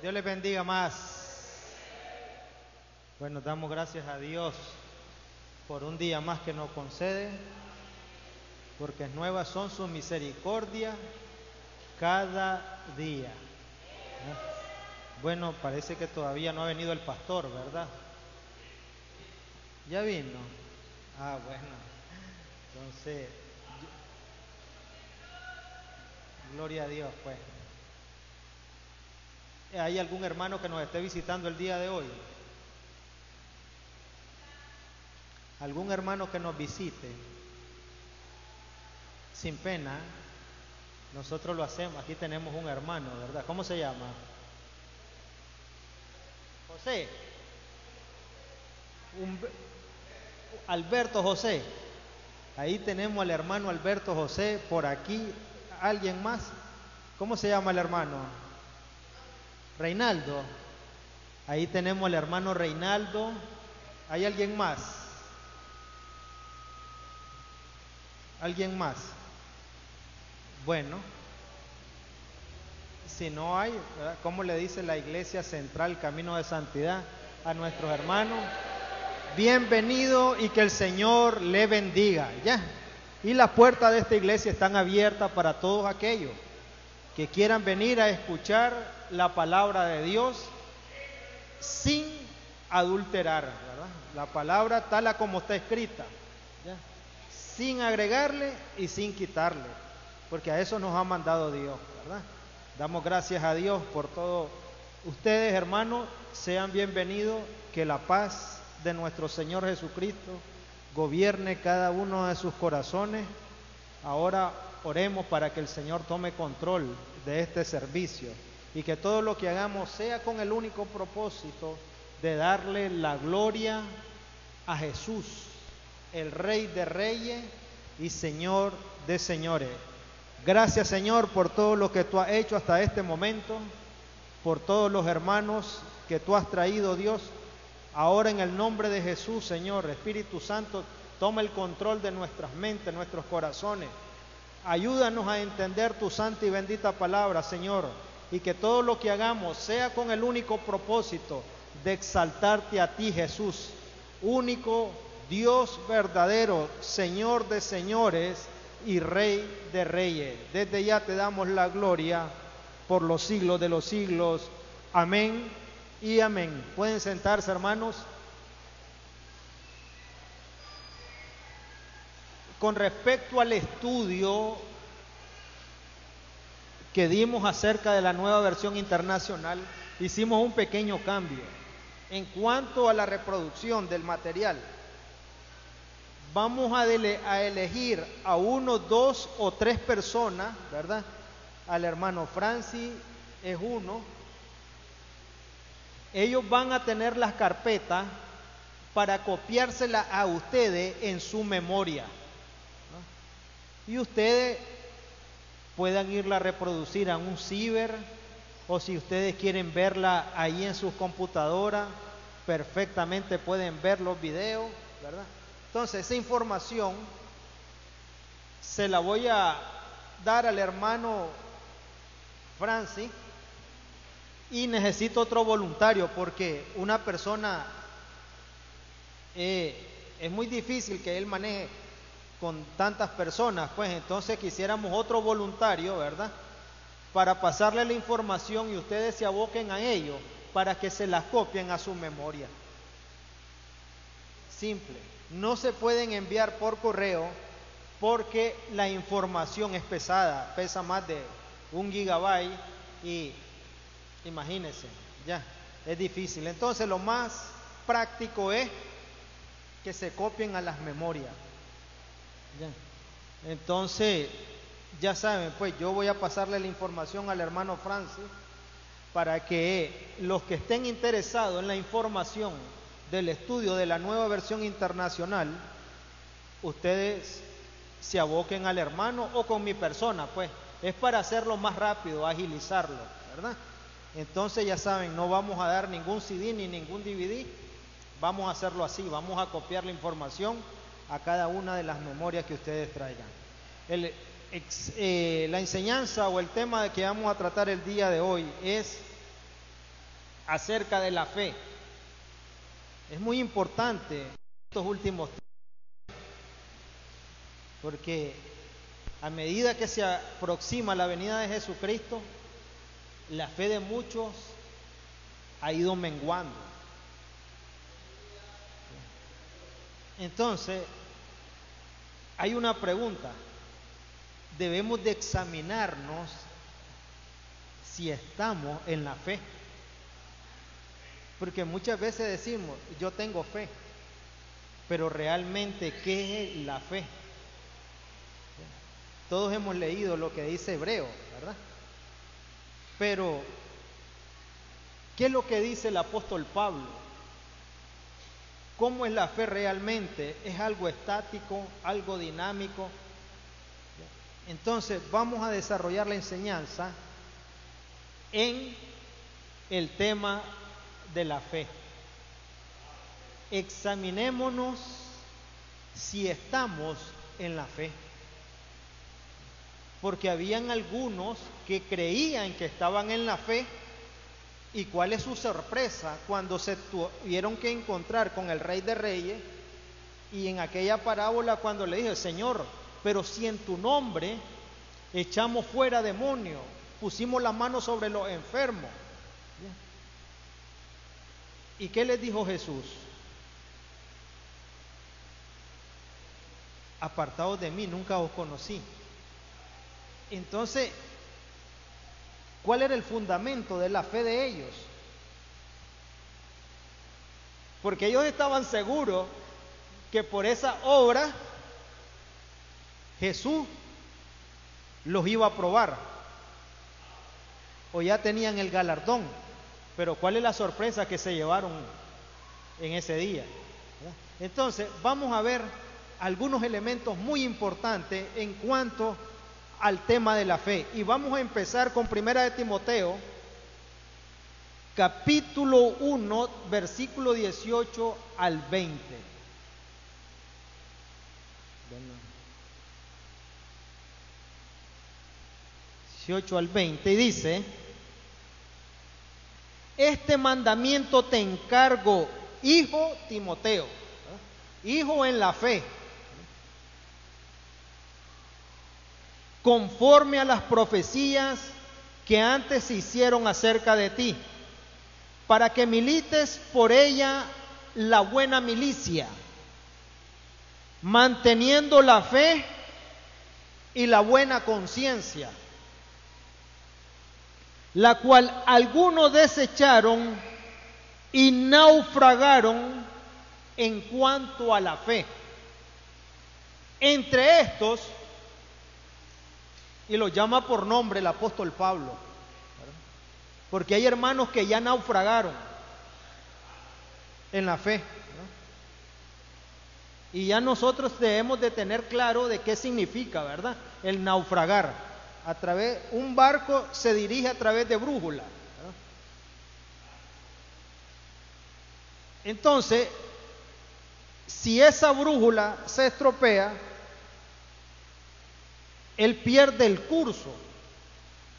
Dios les bendiga más. Bueno, damos gracias a Dios por un día más que nos concede, porque nuevas son sus misericordias cada día. Bueno, parece que todavía no ha venido el pastor, ¿verdad? ¿Ya vino? Ah, bueno. Entonces, gloria a Dios, pues. ¿Hay algún hermano que nos esté visitando el día de hoy? ¿Algún hermano que nos visite? Sin pena, nosotros lo hacemos. Aquí tenemos un hermano, ¿verdad? ¿Cómo se llama? José. Alberto José. Ahí tenemos al hermano Alberto José. Por aquí, ¿alguien más? ¿Cómo se llama el hermano? Reinaldo. Ahí tenemos al hermano Reinaldo. ¿Hay alguien más? ¿Alguien más? Bueno, si no hay, ¿cómo le dice la Iglesia Central Camino de Santidad a nuestros hermanos? Bienvenido y que el Señor le bendiga. Ya. Y las puertas de esta iglesia están abiertas para todos aquellos que quieran venir a escuchar la palabra de Dios sin adulterar, ¿verdad? La palabra tal como está escrita, sin agregarle y sin quitarle, porque a eso nos ha mandado Dios, ¿verdad? Damos gracias a Dios por todo. Ustedes, hermanos, sean bienvenidos, que la paz de nuestro Señor Jesucristo gobierne cada uno de sus corazones. Ahora oremos para que el Señor tome control de este servicio y que todo lo que hagamos sea con el único propósito de darle la gloria a Jesús, el Rey de Reyes y Señor de Señores. Gracias Señor por todo lo que tú has hecho hasta este momento, por todos los hermanos que tú has traído, Dios, Ahora en el nombre de Jesús, Señor, Espíritu Santo, toma el control de nuestras mentes, nuestros corazones. Ayúdanos a entender tu santa y bendita palabra, Señor, y que todo lo que hagamos sea con el único propósito de exaltarte a ti, Jesús, único Dios verdadero, Señor de señores y Rey de reyes. Desde ya te damos la gloria por los siglos de los siglos. Amén y amén. Pueden sentarse, hermanos. Con respecto al estudio que dimos acerca de la nueva versión internacional, hicimos un pequeño cambio. En cuanto a la reproducción del material, vamos a, a elegir a uno, dos o tres personas, ¿verdad? Al hermano Francis es uno, ellos van a tener las carpetas para copiárselas a ustedes en su memoria. Y ustedes puedan irla a reproducir a un ciber o si ustedes quieren verla ahí en sus computadoras, perfectamente pueden ver los videos, ¿verdad? Entonces, esa información se la voy a dar al hermano Francis y necesito otro voluntario porque una persona eh, es muy difícil que él maneje con tantas personas, pues entonces quisiéramos otro voluntario, ¿verdad? Para pasarle la información y ustedes se aboquen a ello para que se las copien a su memoria. Simple. No se pueden enviar por correo porque la información es pesada, pesa más de un gigabyte y Imagínense, ya, es difícil. Entonces lo más práctico es que se copien a las memorias. Entonces, ya saben, pues yo voy a pasarle la información al hermano Francis para que los que estén interesados en la información del estudio de la nueva versión internacional, ustedes se aboquen al hermano o con mi persona, pues. Es para hacerlo más rápido, agilizarlo, ¿verdad? Entonces ya saben, no vamos a dar ningún CD ni ningún DVD, vamos a hacerlo así, vamos a copiar la información a cada una de las memorias que ustedes traigan. Eh, la enseñanza o el tema que vamos a tratar el día de hoy es acerca de la fe. Es muy importante estos últimos tiempos, porque a medida que se aproxima la venida de Jesucristo, la fe de muchos ha ido menguando. Entonces, hay una pregunta. Debemos de examinarnos si estamos en la fe. Porque muchas veces decimos, yo tengo fe, pero realmente, ¿qué es la fe? Todos hemos leído lo que dice Hebreo, ¿verdad? Pero, ¿qué es lo que dice el apóstol Pablo? ¿Cómo es la fe realmente? ¿Es algo estático, algo dinámico? Entonces, vamos a desarrollar la enseñanza en el tema de la fe. Examinémonos si estamos en la fe. Porque habían algunos que creían que estaban en la fe y cuál es su sorpresa cuando se tuvieron que encontrar con el rey de reyes y en aquella parábola cuando le dije, Señor, pero si en tu nombre echamos fuera demonios, pusimos la mano sobre los enfermos, ¿Y qué les dijo Jesús? Apartados de mí, nunca os conocí. Entonces, ¿cuál era el fundamento de la fe de ellos? Porque ellos estaban seguros que por esa obra Jesús los iba a probar. O ya tenían el galardón. Pero ¿cuál es la sorpresa que se llevaron en ese día? Entonces, vamos a ver algunos elementos muy importantes en cuanto al tema de la fe. Y vamos a empezar con Primera de Timoteo, capítulo 1, versículo 18 al 20. 18 al 20 y dice, este mandamiento te encargo, hijo Timoteo, hijo en la fe, conforme a las profecías que antes se hicieron acerca de ti, para que milites por ella la buena milicia, manteniendo la fe y la buena conciencia la cual algunos desecharon y naufragaron en cuanto a la fe. Entre estos, y lo llama por nombre el apóstol Pablo, porque hay hermanos que ya naufragaron en la fe. Y ya nosotros debemos de tener claro de qué significa, ¿verdad? El naufragar a través, un barco se dirige a través de brújula. Entonces, si esa brújula se estropea, él pierde el curso,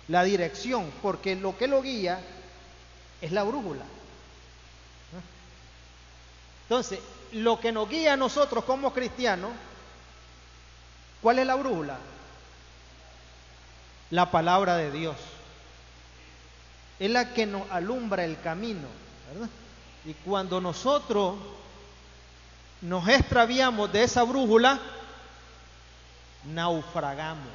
la dirección, porque lo que lo guía es la brújula. Entonces, lo que nos guía a nosotros como cristianos, ¿cuál es la brújula? la palabra de Dios. Es la que nos alumbra el camino, ¿verdad? Y cuando nosotros nos extraviamos de esa brújula, naufragamos.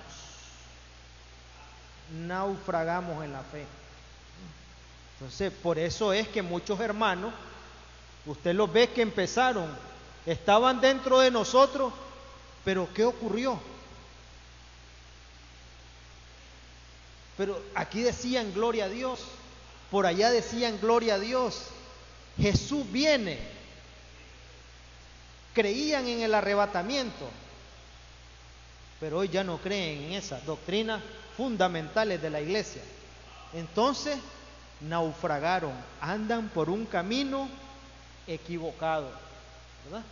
Naufragamos en la fe. Entonces, por eso es que muchos hermanos, usted los ve que empezaron, estaban dentro de nosotros, pero ¿qué ocurrió? Pero aquí decían gloria a Dios, por allá decían gloria a Dios. Jesús viene. Creían en el arrebatamiento, pero hoy ya no creen en esas doctrinas fundamentales de la iglesia. Entonces, naufragaron, andan por un camino equivocado, ¿verdad?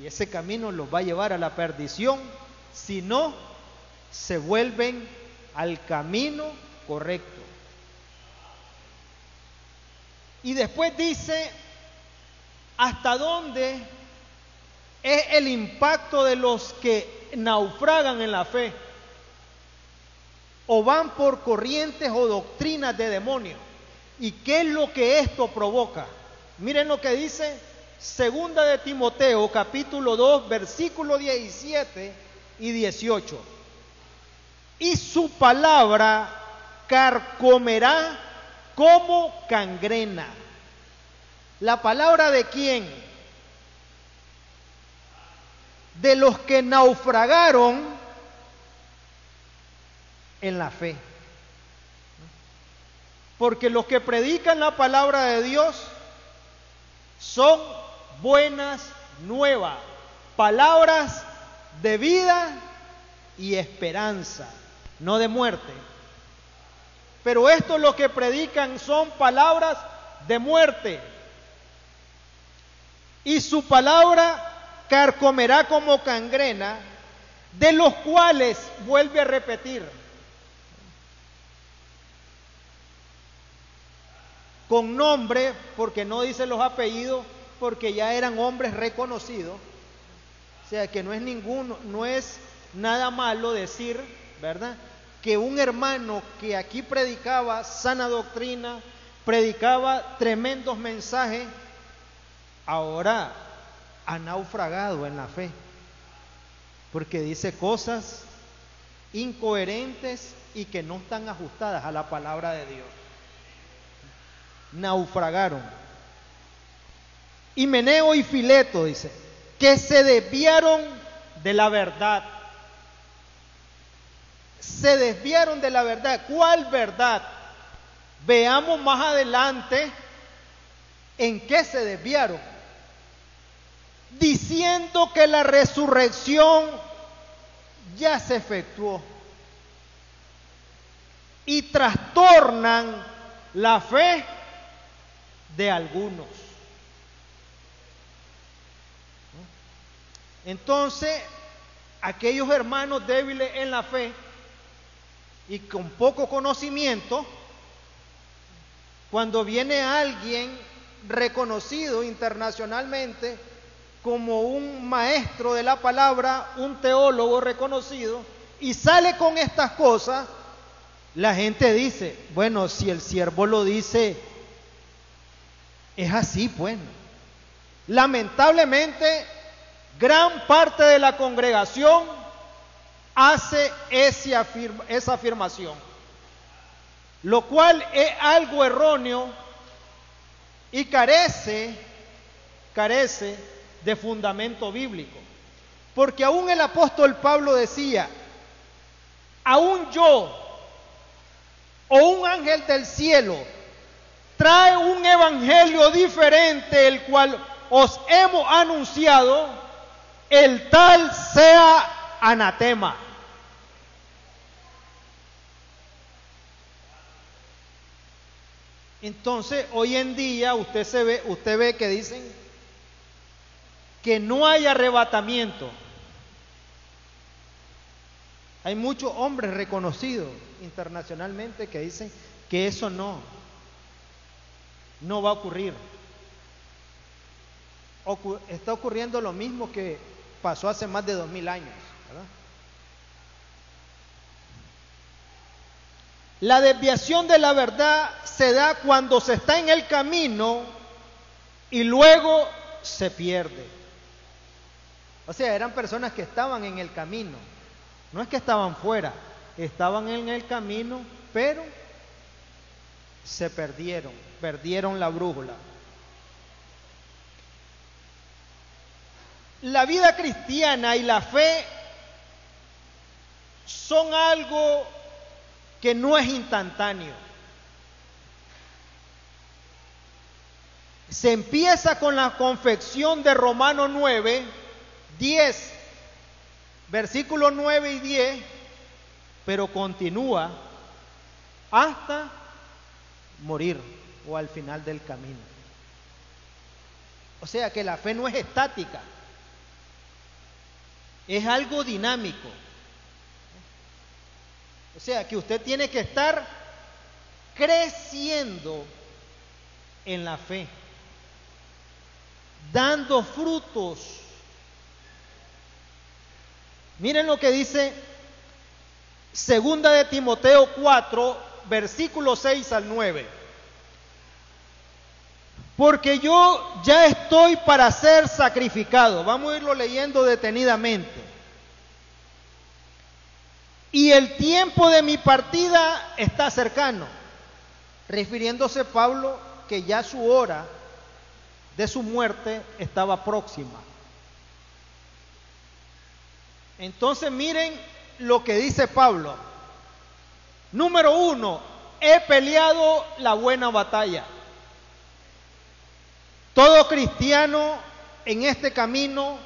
Y ese camino los va a llevar a la perdición si no se vuelven al camino correcto. Y después dice, ¿hasta dónde es el impacto de los que naufragan en la fe? O van por corrientes o doctrinas de demonios. ¿Y qué es lo que esto provoca? Miren lo que dice Segunda de Timoteo, capítulo 2, versículo 17 y 18. Y su palabra carcomerá como cangrena. ¿La palabra de quién? De los que naufragaron en la fe. Porque los que predican la palabra de Dios son buenas nuevas, palabras de vida y esperanza, no de muerte. Pero esto lo que predican son palabras de muerte. Y su palabra carcomerá como cangrena, de los cuales vuelve a repetir. Con nombre, porque no dice los apellidos, porque ya eran hombres reconocidos. O sea que no es ninguno, no es nada malo decir, ¿verdad? que un hermano que aquí predicaba sana doctrina, predicaba tremendos mensajes, ahora ha naufragado en la fe, porque dice cosas incoherentes y que no están ajustadas a la palabra de Dios. Naufragaron. Y Meneo y Fileto, dice, que se desviaron de la verdad se desviaron de la verdad. ¿Cuál verdad? Veamos más adelante en qué se desviaron. Diciendo que la resurrección ya se efectuó. Y trastornan la fe de algunos. Entonces, aquellos hermanos débiles en la fe y con poco conocimiento, cuando viene alguien reconocido internacionalmente como un maestro de la palabra, un teólogo reconocido, y sale con estas cosas, la gente dice, bueno, si el siervo lo dice, es así, pues. Lamentablemente, gran parte de la congregación hace esa afirmación, lo cual es algo erróneo y carece, carece de fundamento bíblico. Porque aún el apóstol Pablo decía, aún yo o un ángel del cielo trae un evangelio diferente, el cual os hemos anunciado, el tal sea anatema. Entonces, hoy en día usted se ve, usted ve que dicen que no hay arrebatamiento. Hay muchos hombres reconocidos internacionalmente que dicen que eso no, no va a ocurrir. está ocurriendo lo mismo que pasó hace más de dos mil años. La desviación de la verdad se da cuando se está en el camino y luego se pierde. O sea, eran personas que estaban en el camino. No es que estaban fuera, estaban en el camino, pero se perdieron, perdieron la brújula. La vida cristiana y la fe son algo que no es instantáneo. Se empieza con la confección de Romano 9, 10, versículos 9 y 10, pero continúa hasta morir o al final del camino. O sea que la fe no es estática, es algo dinámico. O sea que usted tiene que estar creciendo en la fe, dando frutos. Miren lo que dice Segunda de Timoteo 4, versículos 6 al 9. Porque yo ya estoy para ser sacrificado. Vamos a irlo leyendo detenidamente. Y el tiempo de mi partida está cercano. Refiriéndose Pablo que ya su hora de su muerte estaba próxima. Entonces miren lo que dice Pablo. Número uno, he peleado la buena batalla. Todo cristiano en este camino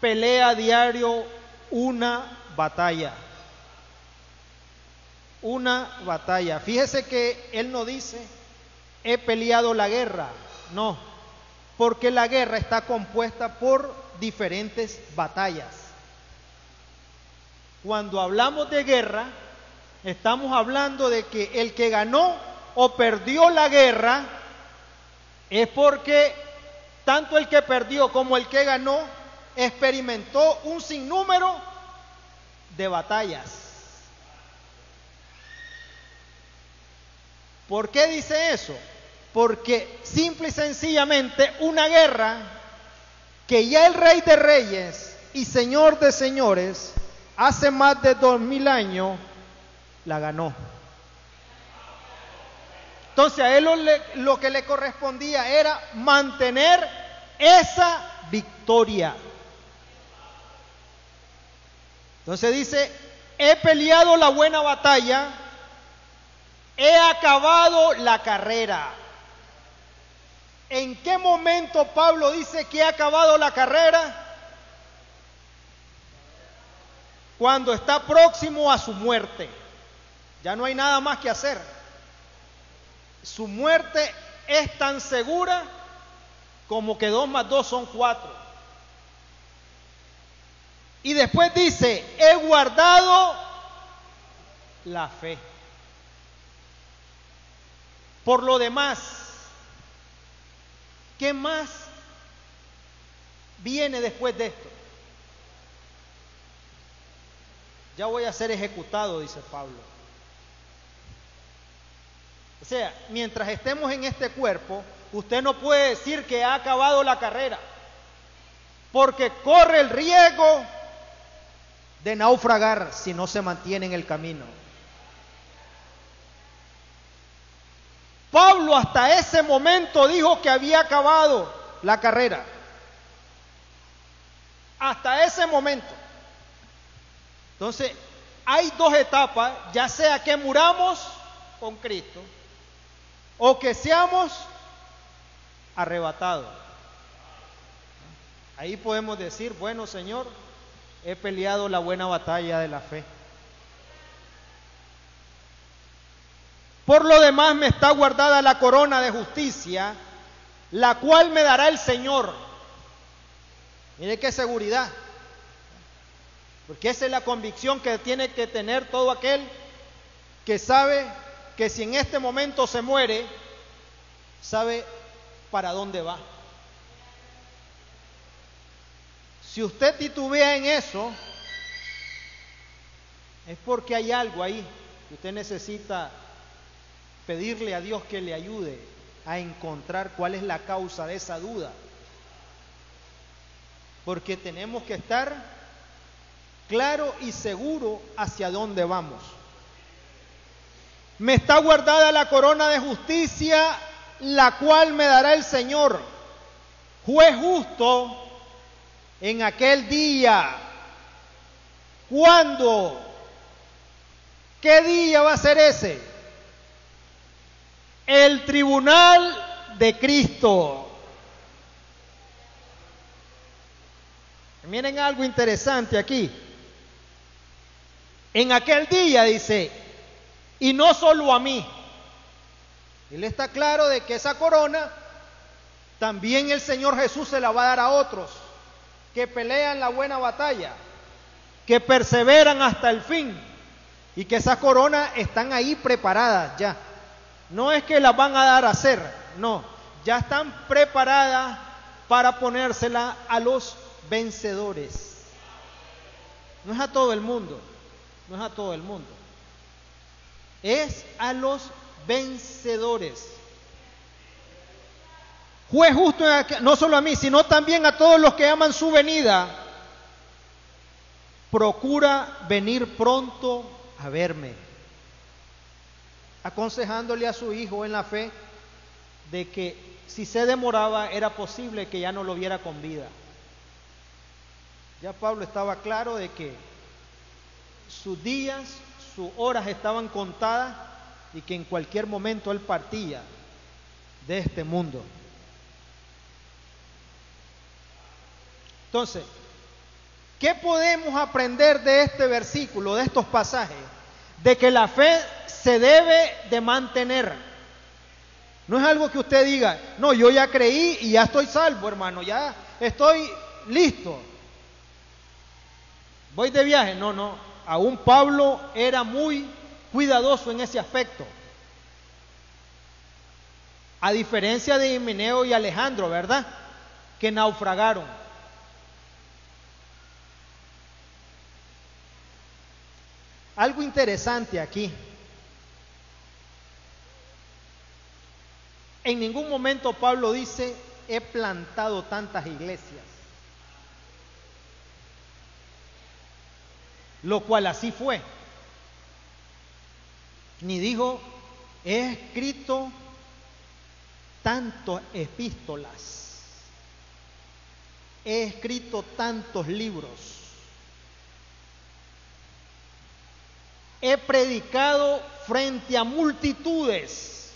pelea a diario una batalla. Una batalla. Fíjese que él no dice, he peleado la guerra. No, porque la guerra está compuesta por diferentes batallas. Cuando hablamos de guerra, estamos hablando de que el que ganó o perdió la guerra es porque tanto el que perdió como el que ganó experimentó un sinnúmero de batallas. ¿Por qué dice eso? Porque simple y sencillamente una guerra que ya el rey de reyes y señor de señores hace más de dos mil años la ganó. Entonces a él lo, que le correspondía era mantener esa victoria. Entonces dice, he peleado la buena batalla, he acabado la carrera. ¿En qué momento Pablo dice que ha acabado la carrera? Cuando está próximo a su muerte. Ya no hay nada más que hacer. Su muerte es tan segura como que dos más dos son cuatro. Y después dice, he guardado la fe. Por lo demás, ¿qué más viene después de esto? Ya voy a ser ejecutado, dice Pablo. O sea, mientras estemos en este cuerpo, usted no puede decir que ha acabado la carrera, porque corre el riesgo de naufragar si no se mantiene en el camino. Pablo hasta ese momento dijo que había acabado la carrera. Hasta ese momento. Entonces, hay dos etapas, ya sea que muramos con Cristo o que seamos arrebatados. Ahí podemos decir, bueno Señor, he peleado la buena batalla de la fe. Por lo demás me está guardada la corona de justicia, la cual me dará el Señor. Mire qué seguridad. Porque esa es la convicción que tiene que tener todo aquel que sabe que si en este momento se muere, sabe para dónde va. Si usted titubea en eso, es porque hay algo ahí que usted necesita pedirle a Dios que le ayude a encontrar cuál es la causa de esa duda. Porque tenemos que estar claro y seguro hacia dónde vamos. Me está guardada la corona de justicia, la cual me dará el Señor, juez justo, en aquel día. ¿Cuándo? ¿Qué día va a ser ese? El tribunal de Cristo. Miren algo interesante aquí. En aquel día dice, y no solo a mí. Él está claro de que esa corona también el Señor Jesús se la va a dar a otros que pelean la buena batalla, que perseveran hasta el fin y que esas coronas están ahí preparadas ya. No es que las van a dar a hacer, no, ya están preparadas para ponérsela a los vencedores. No es a todo el mundo, no es a todo el mundo. Es a los vencedores. Fue justo no solo a mí, sino también a todos los que aman su venida. Procura venir pronto a verme, aconsejándole a su hijo en la fe de que si se demoraba era posible que ya no lo viera con vida. Ya Pablo estaba claro de que sus días, sus horas estaban contadas y que en cualquier momento él partía de este mundo. Entonces, ¿qué podemos aprender de este versículo, de estos pasajes? De que la fe se debe de mantener. No es algo que usted diga, no, yo ya creí y ya estoy salvo, hermano, ya estoy listo. Voy de viaje. No, no. Aún Pablo era muy cuidadoso en ese aspecto. A diferencia de Himeneo y Alejandro, ¿verdad? Que naufragaron. Algo interesante aquí. En ningún momento Pablo dice, he plantado tantas iglesias. Lo cual así fue. Ni dijo, he escrito tantas epístolas. He escrito tantos libros. he predicado frente a multitudes,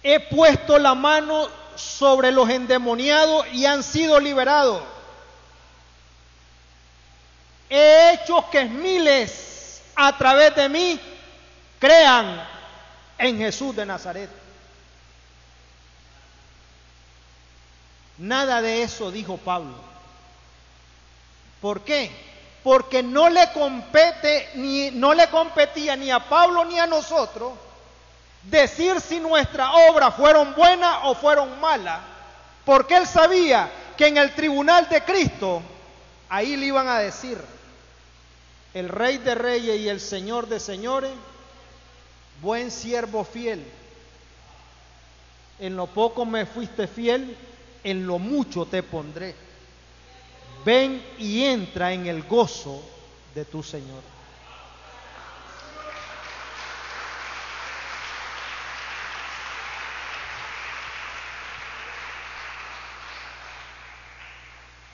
he puesto la mano sobre los endemoniados y han sido liberados. He hecho que miles a través de mí crean en Jesús de Nazaret. Nada de eso dijo Pablo. ¿Por qué? porque no le compete ni no le competía ni a Pablo ni a nosotros decir si nuestras obras fueron buenas o fueron malas, porque él sabía que en el tribunal de Cristo ahí le iban a decir el rey de reyes y el señor de señores, buen siervo fiel. En lo poco me fuiste fiel, en lo mucho te pondré ven y entra en el gozo de tu Señor.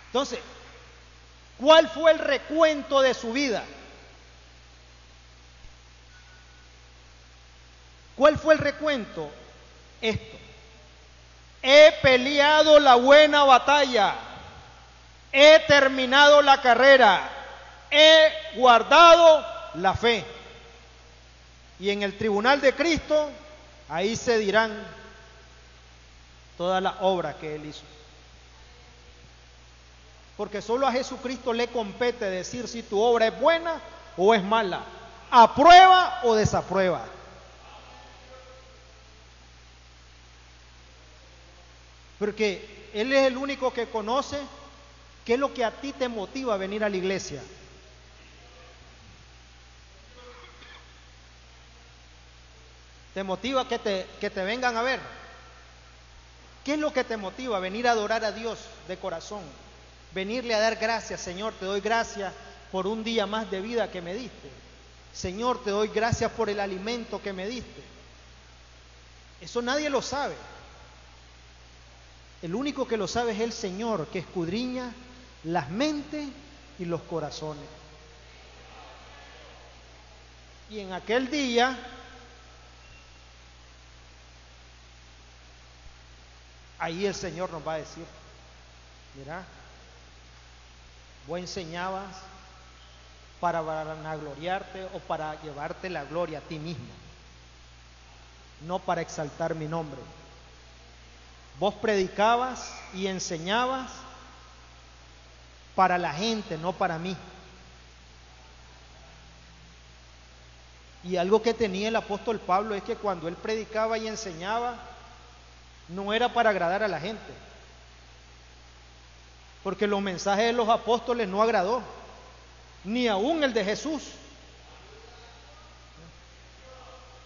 Entonces, ¿cuál fue el recuento de su vida? ¿Cuál fue el recuento? Esto. He peleado la buena batalla he terminado la carrera, he guardado la fe. Y en el tribunal de Cristo, ahí se dirán todas las obras que Él hizo. Porque solo a Jesucristo le compete decir si tu obra es buena o es mala, aprueba o desaprueba. Porque Él es el único que conoce ¿Qué es lo que a ti te motiva a venir a la iglesia? ¿Te motiva que te, que te vengan a ver? ¿Qué es lo que te motiva a venir a adorar a Dios de corazón? Venirle a dar gracias, Señor, te doy gracias por un día más de vida que me diste. Señor, te doy gracias por el alimento que me diste. Eso nadie lo sabe. El único que lo sabe es el Señor, que escudriña las mentes y los corazones. Y en aquel día, ahí el Señor nos va a decir, mira, vos enseñabas para vanagloriarte o para llevarte la gloria a ti mismo, no para exaltar mi nombre. Vos predicabas y enseñabas para la gente, no para mí. Y algo que tenía el apóstol Pablo es que cuando él predicaba y enseñaba, no era para agradar a la gente. Porque los mensajes de los apóstoles no agradó, ni aún el de Jesús.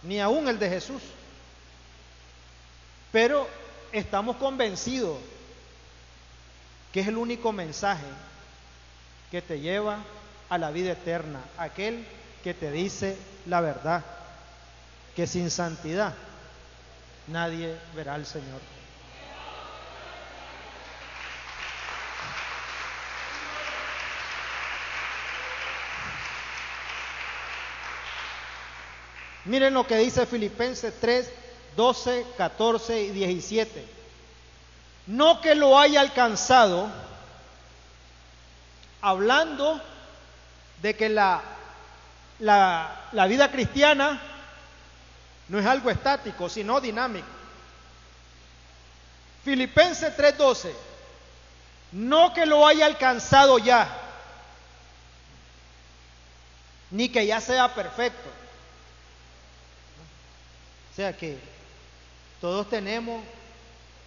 Ni aún el de Jesús. Pero estamos convencidos que es el único mensaje que te lleva a la vida eterna, aquel que te dice la verdad, que sin santidad nadie verá al Señor. Miren lo que dice Filipenses 3, 12, 14 y 17. No que lo haya alcanzado, hablando de que la, la, la vida cristiana no es algo estático, sino dinámico. Filipenses 3:12, no que lo haya alcanzado ya, ni que ya sea perfecto. Sea que todos tenemos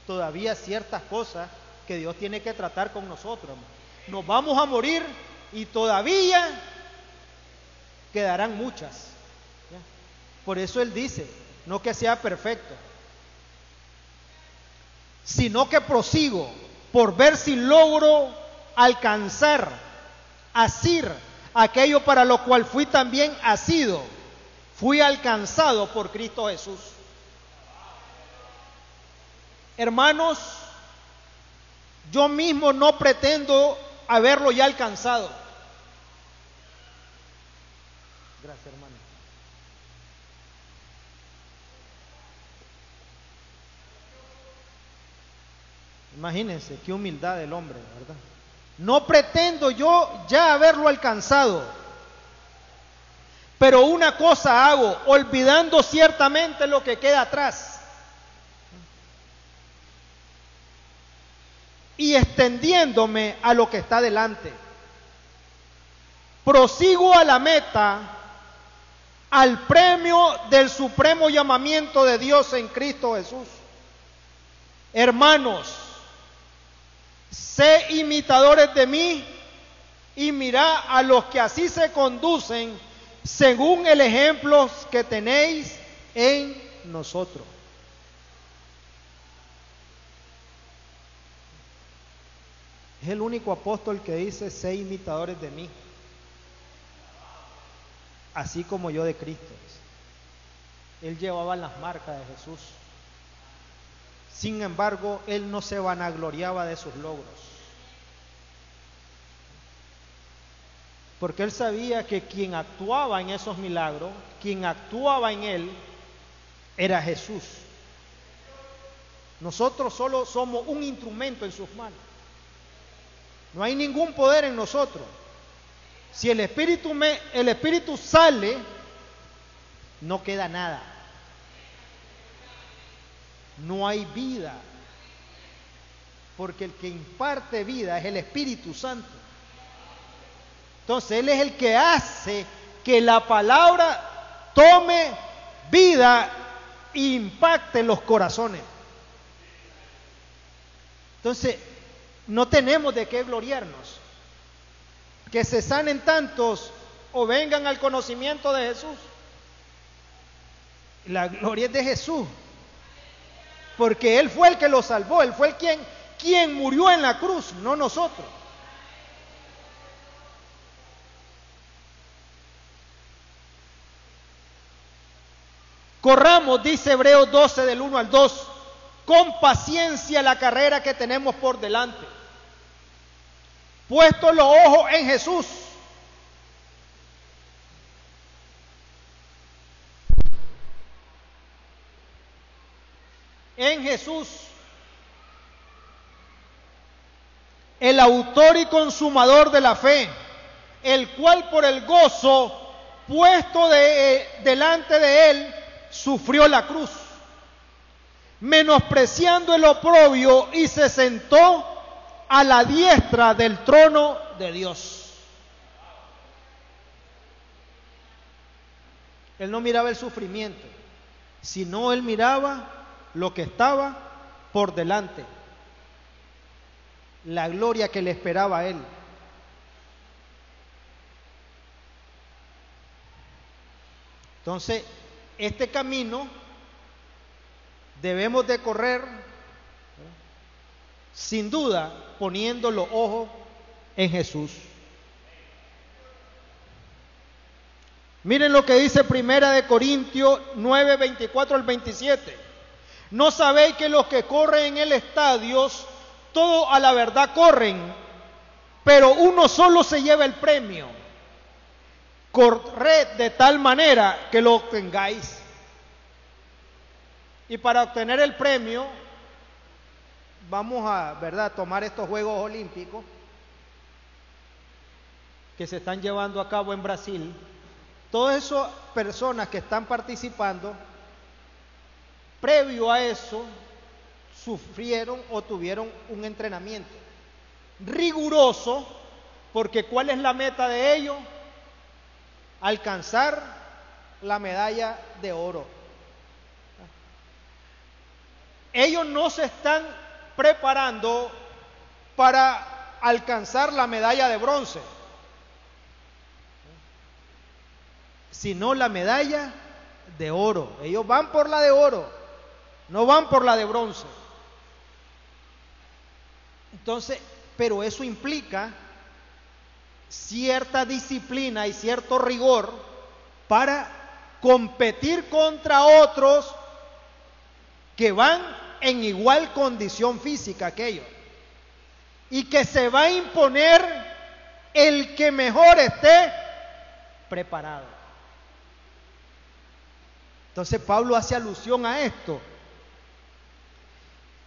todavía ciertas cosas que Dios tiene que tratar con nosotros. Nos vamos a morir y todavía quedarán muchas. Por eso Él dice, no que sea perfecto, sino que prosigo por ver si logro alcanzar, asir aquello para lo cual fui también asido, fui alcanzado por Cristo Jesús. Hermanos, yo mismo no pretendo haberlo ya alcanzado. Gracias, hermano. Imagínense qué humildad del hombre, ¿verdad? No pretendo yo ya haberlo alcanzado. Pero una cosa hago, olvidando ciertamente lo que queda atrás. Y extendiéndome a lo que está delante. Prosigo a la meta, al premio del supremo llamamiento de Dios en Cristo Jesús. Hermanos, sé imitadores de mí y mirá a los que así se conducen según el ejemplo que tenéis en nosotros. Es el único apóstol que dice, sé imitadores de mí, así como yo de Cristo. Él llevaba las marcas de Jesús. Sin embargo, él no se vanagloriaba de sus logros. Porque él sabía que quien actuaba en esos milagros, quien actuaba en él, era Jesús. Nosotros solo somos un instrumento en sus manos. No hay ningún poder en nosotros. Si el espíritu, me, el espíritu sale, no queda nada no hay vida. Porque el que imparte vida es el Espíritu Santo. Entonces Él es el que hace que la palabra tome vida e impacte los corazones. Entonces, no tenemos de qué gloriarnos. Que se sanen tantos o vengan al conocimiento de Jesús. La gloria es de Jesús porque Él fue el que lo salvó, Él fue el quien, quien murió en la cruz, no nosotros. Corramos, dice Hebreos 12 del 1 al 2, con paciencia la carrera que tenemos por delante. Puesto los ojos en Jesús en Jesús, el autor y consumador de la fe, el cual por el gozo puesto de, delante de él sufrió la cruz, menospreciando el oprobio y se sentó a la diestra del trono de Dios. Él no miraba el sufrimiento, sino él miraba lo que estaba por delante. La gloria que le esperaba a él. Entonces, este camino debemos de correr, sin duda, poniendo los ojos en Jesús. Miren lo que dice Primera de Corintios 9, 24 al 27. ¿No sabéis que los que corren en el estadio, todo a la verdad corren, pero uno solo se lleva el premio? Corred de tal manera que lo obtengáis. Y para obtener el premio, vamos a, ¿verdad?, tomar estos Juegos Olímpicos que se están llevando a cabo en Brasil. Todas esas personas que están participando, previo a eso, sufrieron o tuvieron un entrenamiento riguroso, porque ¿cuál es la meta de ellos? Alcanzar la medalla de oro. Ellos no se están preparando para alcanzar la medalla de bronce, sino la medalla de oro. Ellos van por la de oro, no van por la de bronce. Entonces, pero eso implica cierta disciplina y cierto rigor para competir contra otros que van en igual condición física que ellos. Y que se va a imponer el que mejor esté preparado. Entonces Pablo hace alusión a esto.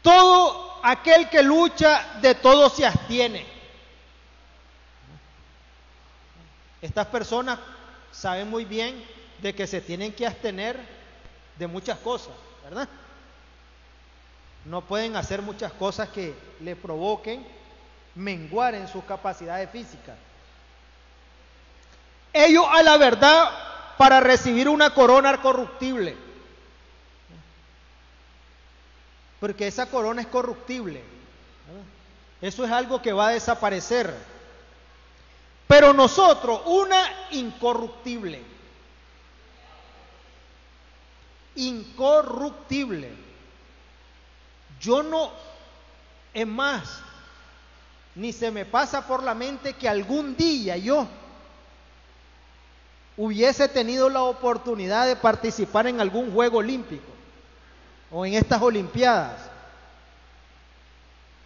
Todo aquel que lucha de todo se abstiene. Estas personas saben muy bien de que se tienen que abstener de muchas cosas, ¿verdad? No pueden hacer muchas cosas que le provoquen menguar en sus capacidades físicas. Ellos a la verdad para recibir una corona corruptible. Porque esa corona es corruptible. Eso es algo que va a desaparecer. Pero nosotros, una incorruptible. Incorruptible. Yo no, es más, ni se me pasa por la mente que algún día yo hubiese tenido la oportunidad de participar en algún juego olímpico o en estas Olimpiadas.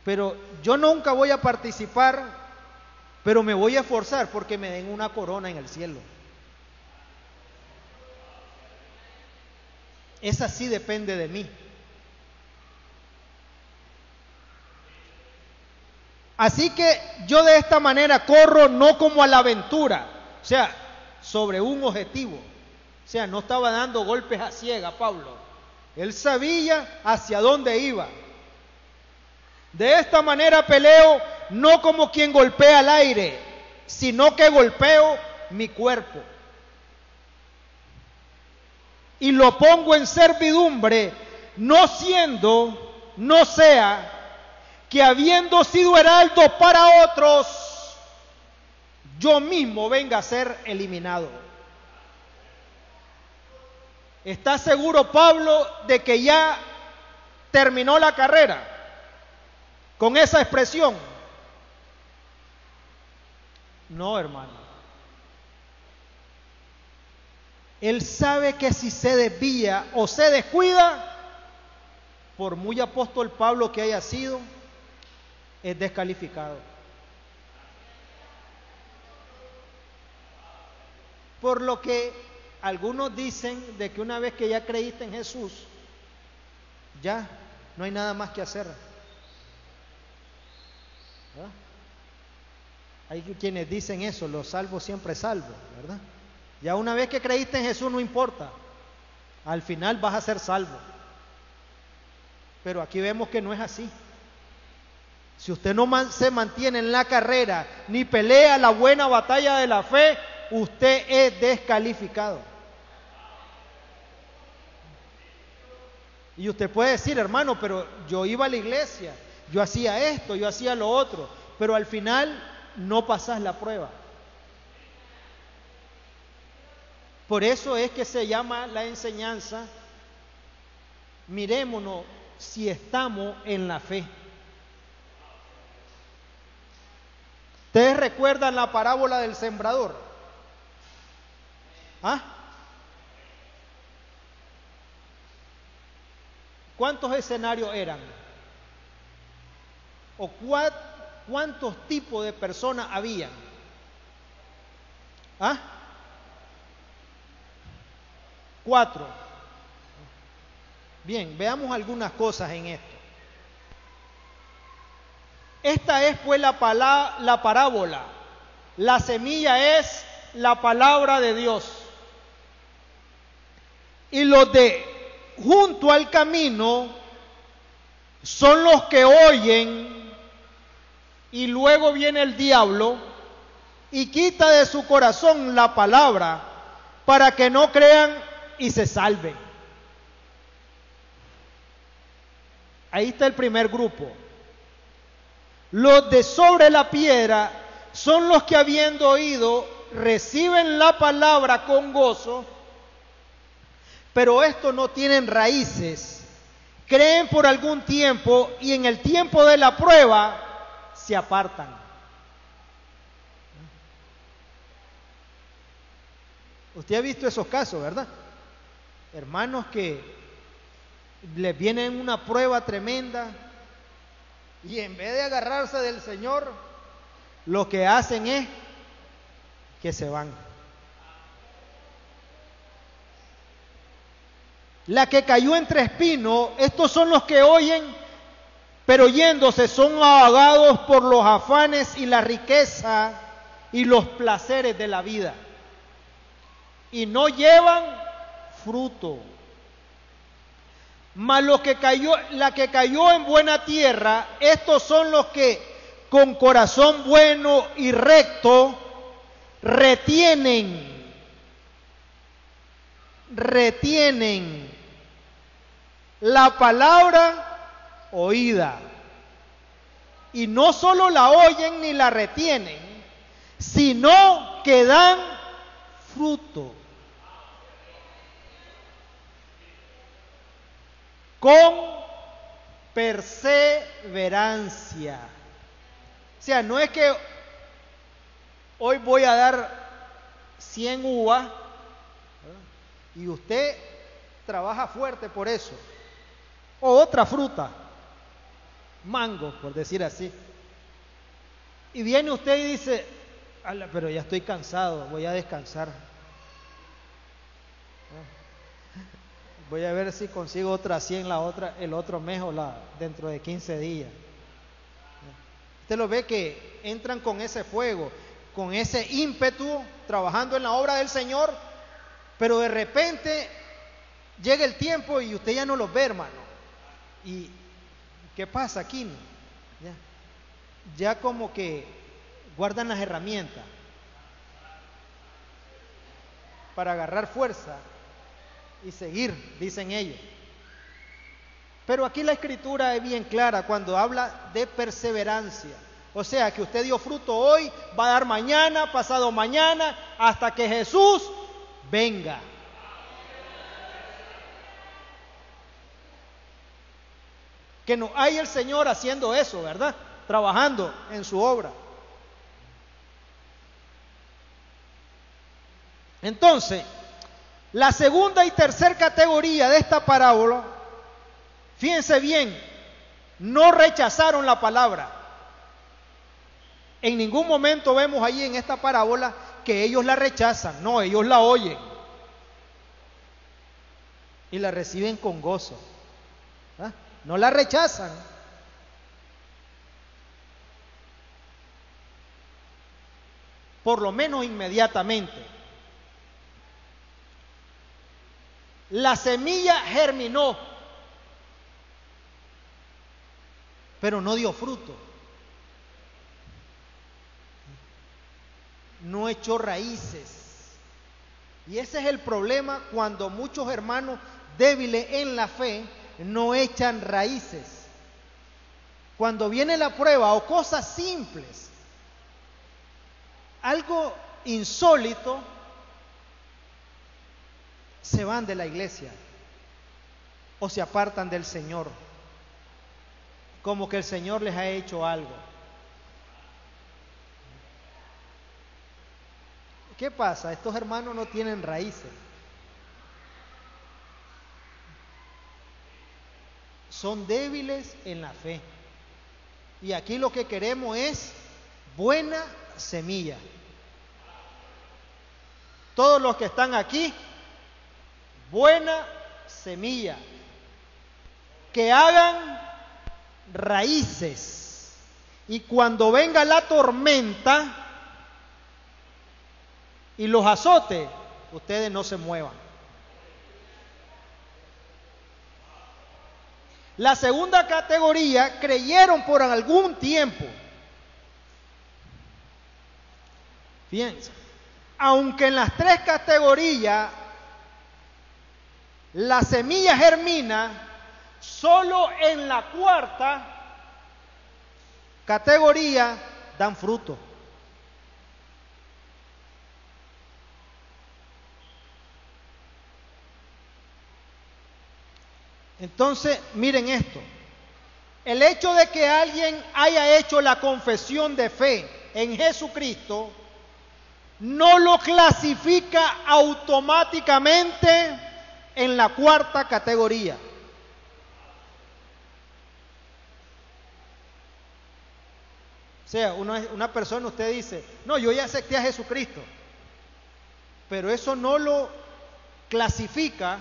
Pero yo nunca voy a participar pero me voy a esforzar porque me den una corona en el cielo. Esa sí depende de mí. Así que yo de esta manera corro no como a la aventura, o sea, sobre un objetivo. O sea, no estaba dando golpes a ciega Pablo. Él sabía hacia dónde iba. De esta manera peleo no como quien golpea al aire, sino que golpeo mi cuerpo. Y lo pongo en servidumbre, no siendo, no sea, que habiendo sido heraldo para otros, yo mismo venga a ser eliminado. ¿Está seguro Pablo de que ya terminó la carrera? Con esa expresión. No, hermano. Él sabe que si se desvía o se descuida, por muy apóstol Pablo que haya sido, es descalificado. Por lo que algunos dicen de que una vez que ya creíste en Jesús, ya no hay nada más que hacer. Hay quienes dicen eso, los salvos siempre salvos, ¿verdad? Ya una vez que creíste en Jesús no importa, al final vas a ser salvo. Pero aquí vemos que no es así. Si usted no se mantiene en la carrera ni pelea la buena batalla de la fe, usted es descalificado. Y usted puede decir, hermano, pero yo iba a la iglesia, yo hacía esto, yo hacía lo otro, pero al final no pasas la prueba. Por eso es que se llama la enseñanza, mirémonos si estamos en la fe. ¿Ustedes recuerdan la parábola del sembrador? ¿Ah? ¿Cuántos escenarios eran? ¿O cuántos tipos de personas había? ¿Ah? Cuatro. Bien, veamos algunas cosas en esto. Esta es pues la, la parábola. La semilla es la palabra de Dios. Y los de junto al camino son los que oyen y luego viene el diablo y quita de su corazón la palabra para que no crean y se salven. Ahí está el primer grupo. Los de sobre la piedra son los que habiendo oído reciben la palabra con gozo, pero estos no tienen raíces, creen por algún tiempo y en el tiempo de la prueba se apartan. Usted ha visto esos casos, ¿verdad? Hermanos que les vienen una prueba tremenda y en vez de agarrarse del Señor, lo que hacen es que se van. La que cayó entre espinos, estos son los que oyen, pero yéndose son ahogados por los afanes y la riqueza y los placeres de la vida. Y no llevan fruto. Mas lo que cayó, la que cayó en buena tierra, estos son los que con corazón bueno y recto retienen, retienen la palabra oída. Y no solo la oyen ni la retienen, sino que dan fruto. con perseverancia. O sea, no es que hoy voy a dar 100 uvas y usted trabaja fuerte por eso. O otra fruta, mango, por decir así. Y viene usted y dice, pero ya estoy cansado, voy a descansar. Voy a ver si consigo otra 100 la otra, el otro mes o la, dentro de 15 días. Usted lo ve que entran con ese fuego, con ese ímpetu, trabajando en la obra del Señor, pero de repente llega el tiempo y usted ya no los ve, hermano. ¿Y qué pasa aquí? Ya, ya como que guardan las herramientas para agarrar fuerza y seguir, dicen ellos. Pero aquí la escritura es bien clara cuando habla de perseverancia. O sea, que usted dio fruto hoy, va a dar mañana, pasado mañana, hasta que Jesús venga. Que no hay el Señor haciendo eso, ¿verdad? Trabajando en su obra. Entonces, la segunda y tercera categoría de esta parábola, fíjense bien, no rechazaron la palabra. En ningún momento vemos ahí en esta parábola que ellos la rechazan, no, ellos la oyen y la reciben con gozo. No la rechazan. Por lo menos inmediatamente. La semilla germinó, pero no dio fruto. No echó raíces. Y ese es el problema cuando muchos hermanos débiles en la fe no echan raíces. Cuando viene la prueba o cosas simples, algo insólito, se van de la iglesia o se apartan del Señor, como que el Señor les ha hecho algo. ¿Qué pasa? Estos hermanos no tienen raíces. Son débiles en la fe. Y aquí lo que queremos es buena semilla. Todos los que están aquí, buena semilla. Que hagan raíces. Y cuando venga la tormenta y los azote, ustedes no se muevan. La segunda categoría creyeron por algún tiempo. Fíjense, aunque en las tres categorías la semilla germina, solo en la cuarta categoría dan fruto. Entonces, miren esto. El hecho de que alguien haya hecho la confesión de fe en Jesucristo no lo clasifica automáticamente en la cuarta categoría. O sea, una, una, persona, usted dice, no, yo ya acepté a Jesucristo, pero eso no lo clasifica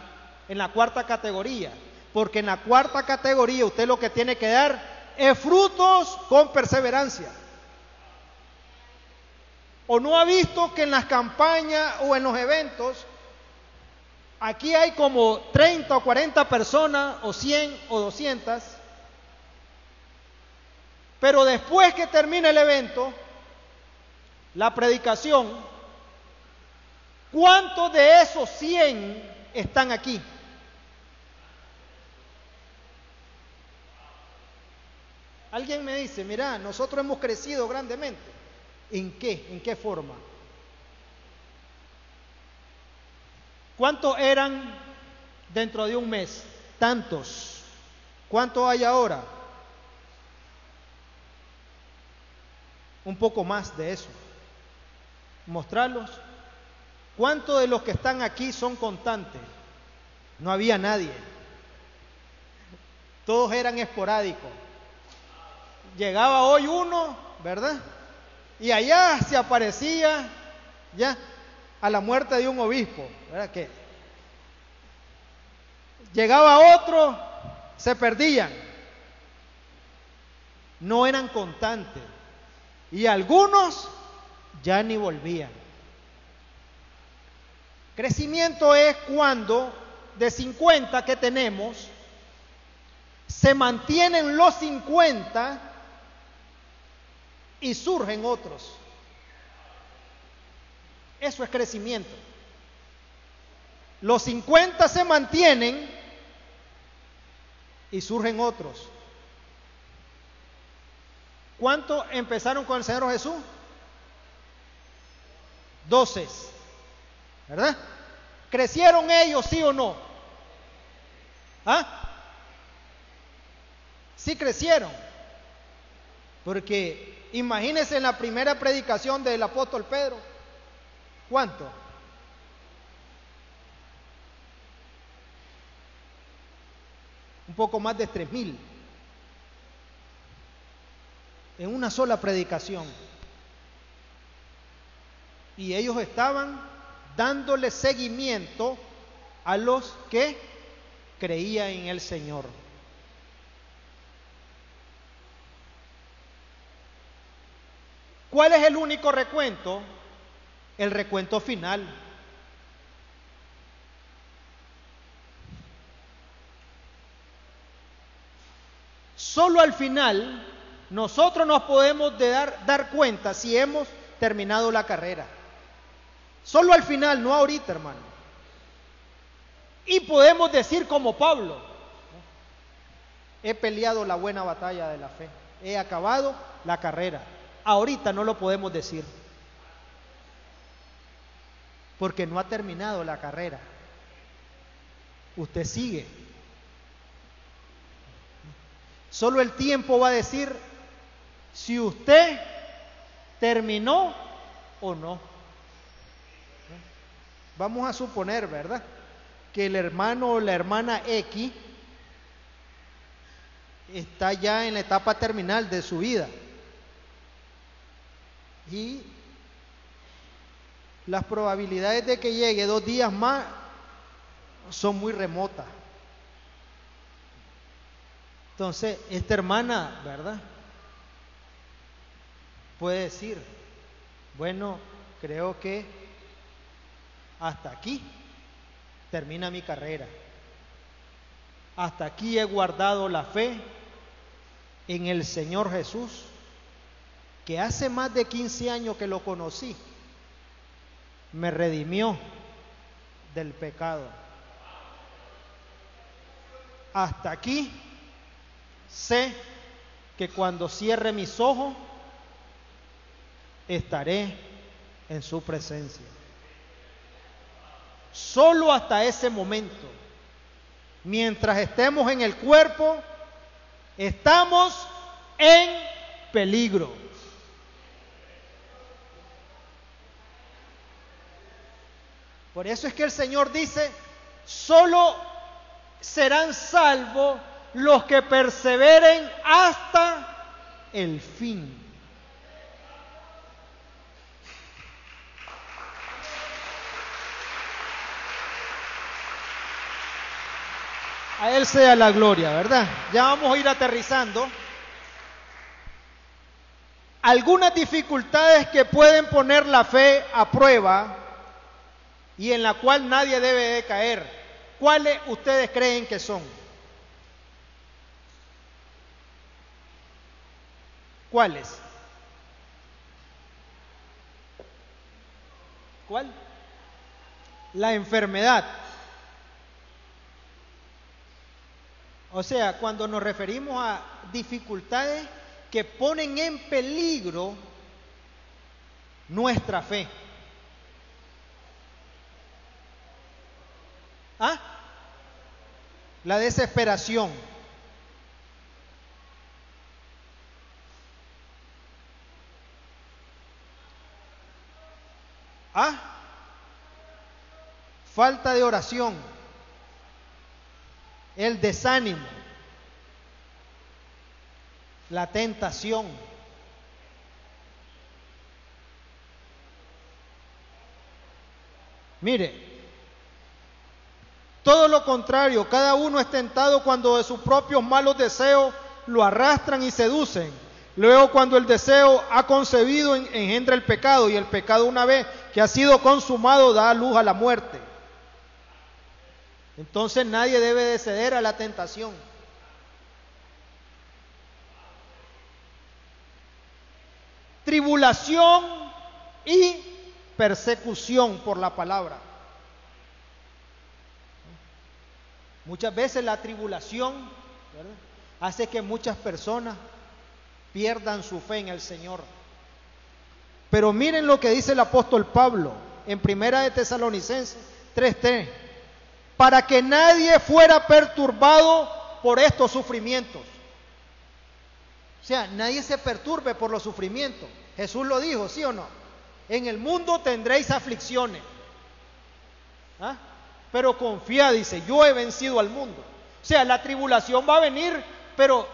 en la cuarta categoría. Porque en la cuarta categoría usted lo que tiene que dar es frutos con perseverancia. ¿O no ha visto que en las campañas o en los eventos, aquí hay como 30 o 40 personas, o 100 o 200, pero después que termina el evento, la predicación, ¿cuántos de esos 100 están aquí? Alguien me dice, mira, nosotros hemos crecido grandemente. ¿En qué? ¿En qué forma? ¿Cuántos eran dentro de un mes? Tantos. ¿Cuántos hay ahora? Un poco más de eso. Mostrarlos. ¿Cuántos de los que están aquí son constantes? No había nadie. Todos eran esporádicos llegaba hoy uno, ¿verdad? Y allá se aparecía ya a la muerte de un obispo, ¿verdad? Que llegaba otro, se perdían. No eran constantes. Y algunos ya ni volvían. Crecimiento es cuando de 50 que tenemos, se mantienen los 50 y surgen otros. Eso es crecimiento. Los 50 se mantienen y surgen otros. ¿Cuántos empezaron con el Señor Jesús? Doces. ¿Verdad? ¿Crecieron ellos, sí o no? ¿Ah? Sí crecieron. Porque Imagínense en la primera predicación del apóstol Pedro. ¿Cuánto? Un poco más de tres mil. En una sola predicación. Y ellos estaban dándole seguimiento a los que creían en el Señor. ¿Cuál es el único recuento? El recuento final. Solo al final nosotros nos podemos dar, dar cuenta si hemos terminado la carrera. Solo al final, no ahorita, hermano. Y podemos decir como Pablo, he peleado la buena batalla de la fe, he acabado la carrera. Ahorita no lo podemos decir, porque no ha terminado la carrera. Usted sigue. Solo el tiempo va a decir si usted terminó o no. Vamos a suponer, ¿verdad? Que el hermano o la hermana X está ya en la etapa terminal de su vida. Y las probabilidades de que llegue dos días más son muy remotas. Entonces, esta hermana, ¿verdad? Puede decir, bueno, creo que hasta aquí termina mi carrera. Hasta aquí he guardado la fe en el Señor Jesús, que hace más de 15 años que lo conocí, me redimió del pecado. Hasta aquí sé que cuando cierre mis ojos estaré en su presencia. Solo hasta ese momento, mientras estemos en el cuerpo, estamos en peligro. Por eso es que el Señor dice, solo serán salvos los que perseveren hasta el fin. A Él sea la gloria, ¿verdad? Ya vamos a ir aterrizando. Algunas dificultades que pueden poner la fe a prueba y en la cual nadie debe de caer. ¿Cuáles ustedes creen que son? ¿Cuáles? ¿Cuál? La enfermedad. O sea, cuando nos referimos a dificultades que ponen en peligro nuestra fe. ¿Ah? La desesperación. ¿Ah? Falta de oración el desánimo, la tentación. Mire, todo lo contrario, cada uno es tentado cuando de sus propios malos deseos lo arrastran y seducen. Luego cuando el deseo ha concebido engendra el pecado y el pecado una vez que ha sido consumado da luz a la muerte. Entonces nadie debe de ceder a la tentación. Tribulación y persecución por la palabra. Muchas veces la tribulación hace que muchas personas pierdan su fe en el Señor. Pero miren lo que dice el apóstol Pablo en Primera de Tesalonicenses 3:3 para que nadie fuera perturbado por estos sufrimientos. O sea, nadie se perturbe por los sufrimientos. Jesús lo dijo, ¿sí o no? En el mundo tendréis aflicciones. ¿Ah? Pero confía, dice, yo he vencido al mundo. O sea, la tribulación va a venir, pero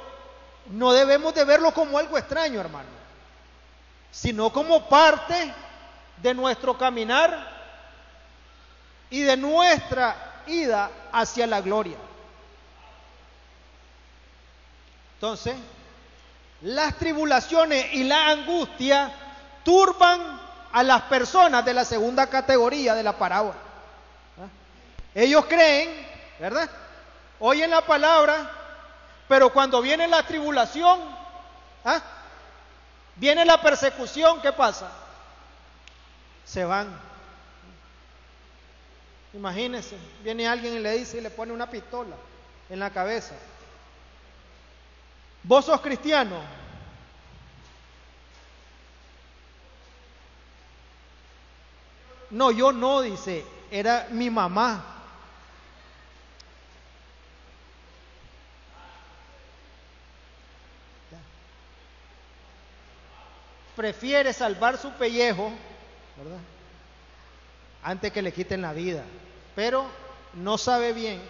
no debemos de verlo como algo extraño, hermano, sino como parte de nuestro caminar y de nuestra ida hacia la gloria. Entonces, las tribulaciones y la angustia turban a las personas de la segunda categoría de la parábola. Ellos creen, ¿verdad? Oyen la palabra, pero cuando viene la tribulación, ¿ah? viene la persecución, ¿qué pasa? Se van. Imagínense, viene alguien y le dice y le pone una pistola en la cabeza. ¿Vos sos cristiano? No, yo no, dice, era mi mamá. Prefiere salvar su pellejo, ¿verdad? Antes que le quiten la vida. Pero no sabe bien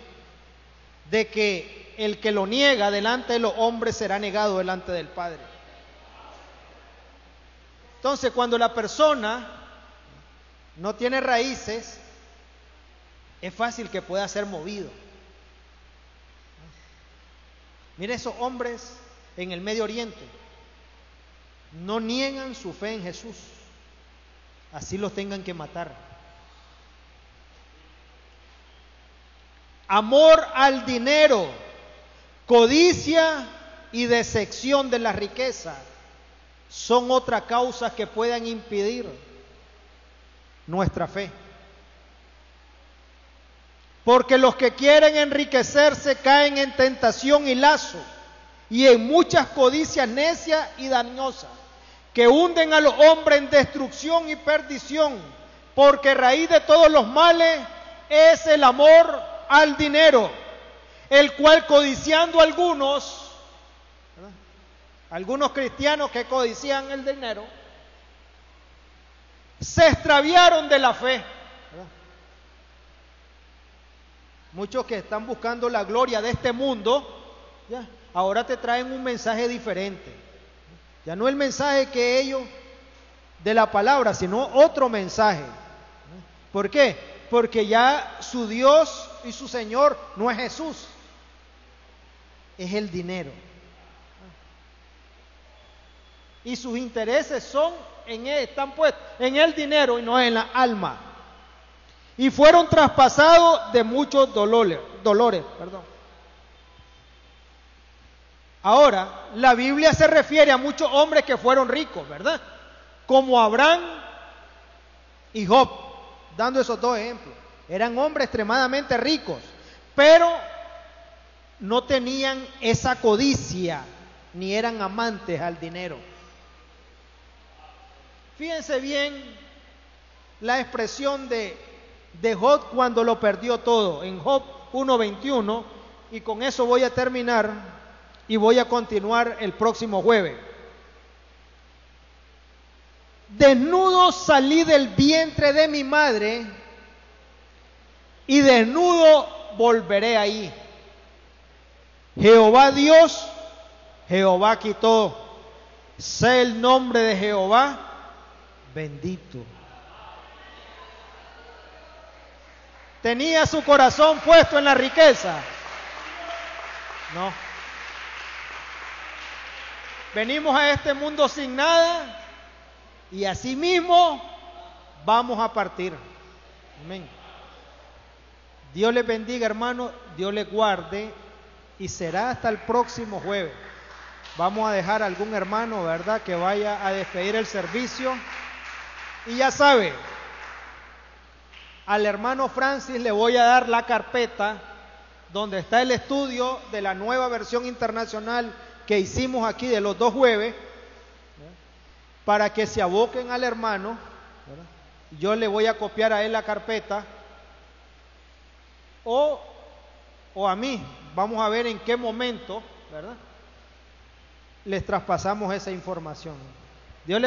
de que el que lo niega delante de los hombres será negado delante del Padre. Entonces, cuando la persona no tiene raíces, es fácil que pueda ser movido. Mire esos hombres en el Medio Oriente, no niegan su fe en Jesús, así los tengan que matar. Amor al dinero, codicia y decepción de la riqueza son otra causa que puedan impedir nuestra fe. Porque los que quieren enriquecerse caen en tentación y lazo y en muchas codicias necias y dañosas que hunden a los hombres en destrucción y perdición, porque raíz de todos los males es el amor al dinero, el cual codiciando algunos, algunos cristianos que codician el dinero, se extraviaron de la fe. Muchos que están buscando la gloria de este mundo, ahora te traen un mensaje diferente. Ya no el mensaje que ellos de la palabra, sino otro mensaje. ¿Por qué? Porque ya su Dios y su Señor no es Jesús, es el dinero. Y sus intereses son en él, están puestos en el dinero y no en la alma. Y fueron traspasados de muchos dolores, dolores. Ahora, la Biblia se refiere a muchos hombres que fueron ricos, ¿verdad? Como Abraham y Job, dando esos dos ejemplos. Eran hombres extremadamente ricos, pero no tenían esa codicia, ni eran amantes al dinero. Fíjense bien la expresión de, de Job cuando lo perdió todo, en Job 1.21, y con eso voy a terminar y voy a continuar el próximo jueves. Desnudo salí del vientre de mi madre y desnudo volveré ahí. Jehová Dios, Jehová quitó. Sé el nombre de Jehová bendito. ¿Tenía su corazón puesto en la riqueza? No. Venimos a este mundo sin nada y así mismo vamos a partir. Amén. Dios les bendiga, hermano, Dios les guarde y será hasta el próximo jueves. Vamos a dejar a algún hermano, ¿verdad?, que vaya a despedir el servicio. Y ya sabe, al hermano Francis le voy a dar la carpeta donde está el estudio de la nueva versión internacional que hicimos aquí de los dos jueves, para que se aboquen al hermano. Yo le voy a copiar a él la carpeta o, o a mí. Vamos a ver en qué momento, ¿verdad? Les traspasamos esa información. Dios les